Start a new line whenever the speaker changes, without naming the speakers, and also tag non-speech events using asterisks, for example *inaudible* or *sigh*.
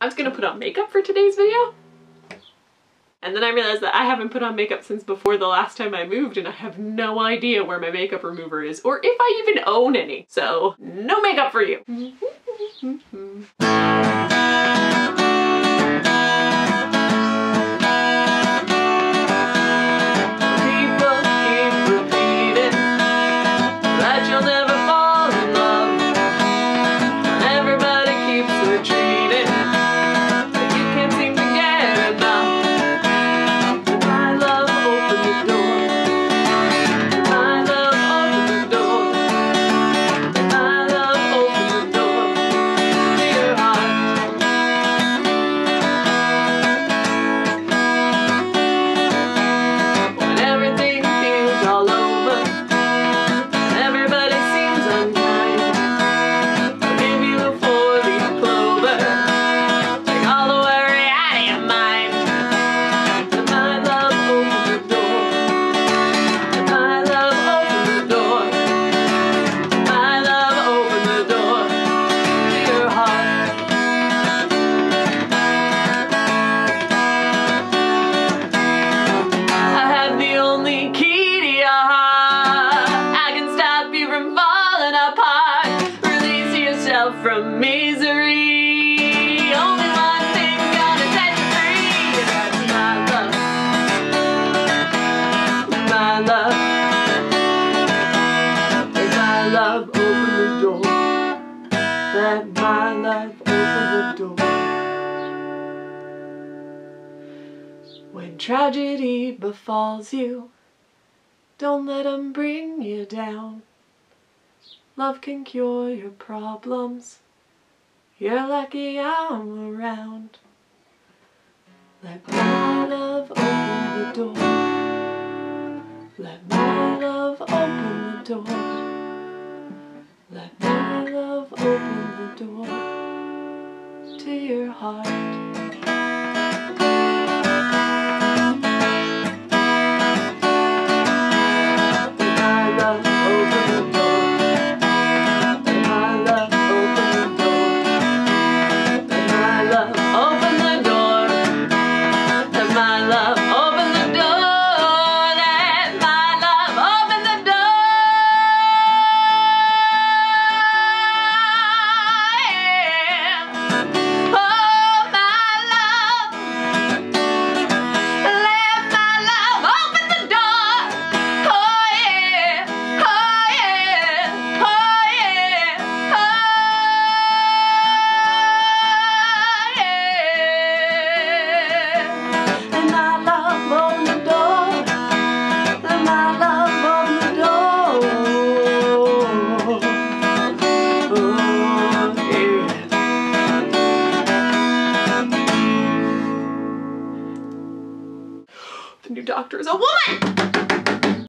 I was gonna put on makeup for today's video. And then I realized that I haven't put on makeup since before the last time I moved and I have no idea where my makeup remover is or if I even own any. So no makeup for you. *laughs* misery. Only one thing gonna set you free. That's my love. My love. My love the door. Let my love the door. When tragedy befalls you, don't let 'em bring you down. Love can cure your problems. You're lucky I'm around. Let my love open the door. Let my love open the door. Let my love open the door to your heart. Doctor is a woman!